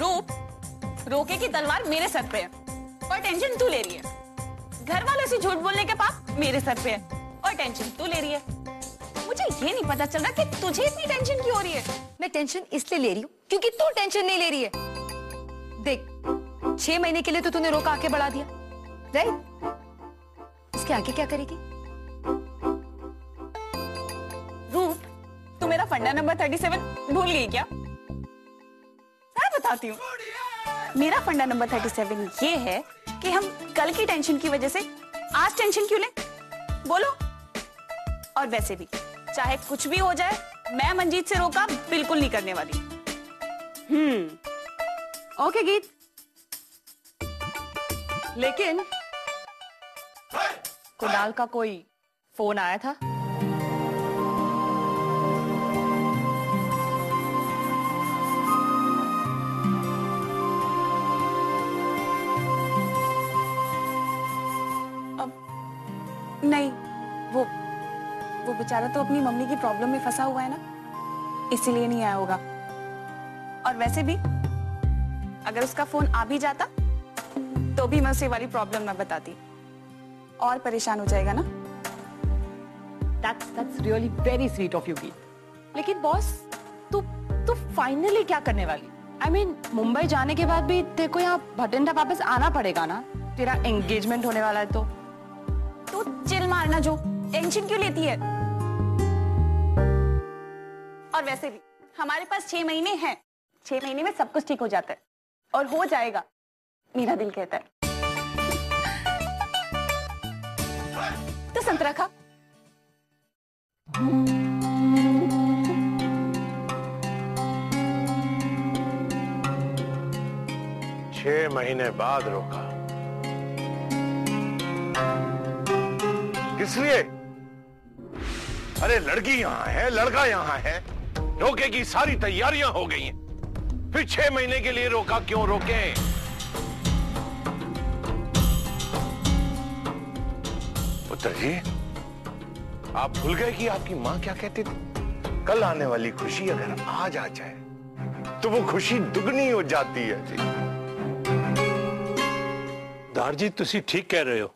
रोके की तलवार मेरे सर पे है। और टेंशन तू ले रही है। घर वालों से झूठ बोलने के पाप मेरे सर पे है। और टेंशन तू ले रही है। मुझे ये नहीं पता चल रहा कि तुझे इतनी टेंशन क्यों हो रही है? मैं टेंशन इसलिए ले रही हूँ क्योंकि तू टेंशन नहीं ले रही है। देख छह महीने के लिए तो तूने रोका आके बढ़ा दिया। राइट इसके आगे क्या करेगी? रूप तू मेरा फंडा नंबर थर्टी सेवन भूल गई क्या? बताती हूँ। मेरा फंडा नंबर थर्टी सेवन ये है कि हम कल की टेंशन की वजह से आज टेंशन क्यों लें? बोलो। और वैसे भी, चाहे कुछ भी हो जाए, मैं मंजीत से रोका बिल्कुल नहीं करने वाली। हम्म। ओके गीत। लेकिन कुणाल का कोई फ़ोन आया था? नहीं वो वो बेचारा तो अपनी मम्मी की प्रॉब्लम में फंसा हुआ है ना। इसीलिए नहीं आया होगा। और वैसे भी अगर उसका फ़ोन आ भी जाता तो भी मैं उसे वाली प्रॉब्लम ना बताती। और परेशान हो जाएगा ना। That's that's really very sweet of you, गीत लेकिन बॉस तू तू फाइनली क्या करने वाली? आई मीन मुंबई जाने के बाद भी तेरे को यहाँ भटिंडा वापस आना पड़ेगा ना? तेरा एंगेजमेंट होने वाला है तो। चिल मारना जो टेंशन क्यों लेती है? और वैसे भी, हमारे पास छह महीने हैं। छह महीने में सब कुछ ठीक हो जाता है। और हो जाएगा, मेरा दिल कहता है। तो संतरा खा। छह महीने बाद रोका। किस लिए अरे, लड़की यहाँ है, लड़का यहाँ है। रोके की सारी तैयारियाँ हो गई हैं। फिर छह महीने के लिए रोका क्यों रोके? पुत्र जी, आप भूल गए कि आपकी माँ क्या कहती थी? कल आने वाली खुशी अगर आज आ जाए तो वो खुशी दुगनी हो जाती है जी। दार जी ਤੁਸੀਂ ठीक कह रहे हो।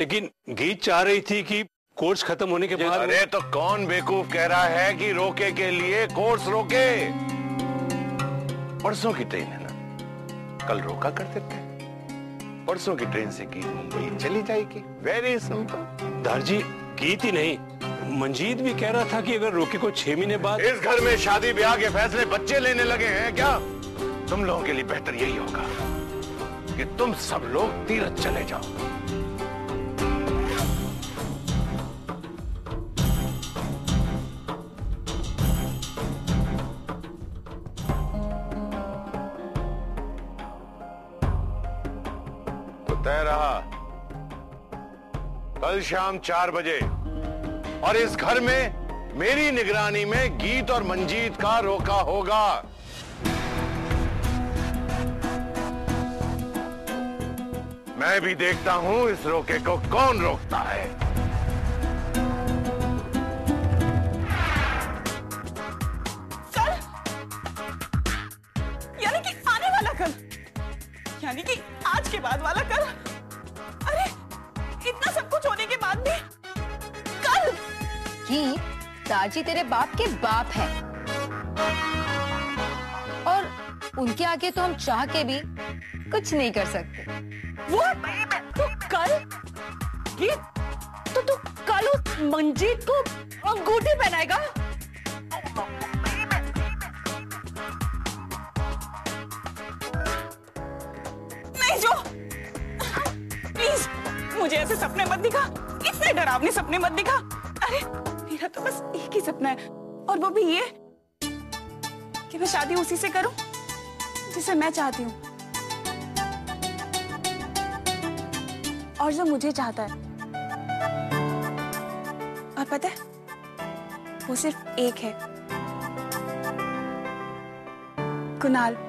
लेकिन गीत चाह रही थी कि कोर्स खत्म होने के बाद अरे तो कौन बेवकूफ़ कह रहा है कि रोके के लिए कोर्स रोके? परसों की ट्रेन है ना? कल रोका कर देते हैं। परसों की ट्रेन से की मुंबई चली जाएगी। Very simple. दार जी गीत ही नहीं। मंजीत भी कह रहा था कि अगर रोके को छह महीने बाद इस घर में शादी ब्याह के फैसले बच्चे लेने लगे हैं क्या? तुम लोगों के लिए बेहतर यही होगा कि तुम सब लोग तीरथ चले जाओ। तय रहा। कल शाम चार बजे। और इस घर में मेरी निगरानी में गीत और मंजीत का रोका होगा। मैं भी देखता हूँ इस रोके को कौन रोकता है। यानी कि आज के बाद वाला कल। अरे इतना सब कुछ होने के बाद भी कल। ही दाजी तेरे बाप के बाप है। और उनके आगे तो हम चाह के भी कुछ नहीं कर सकते। वो तो कल गीत तो तू तो कल उस मंजीत को अंगूठी पहनाएगा? जो प्लीज़, मुझे ऐसे सपने मत दिखा। इतने डरावने सपने मत दिखा। अरे, मेरा तो बस एक ही सपना है, और वो भी ये कि मैं शादी उसी से करूँ, जिसे मैं चाहती हूँ। और जो मुझे चाहता है। और पता है, वो सिर्फ़ एक है। कुणाल।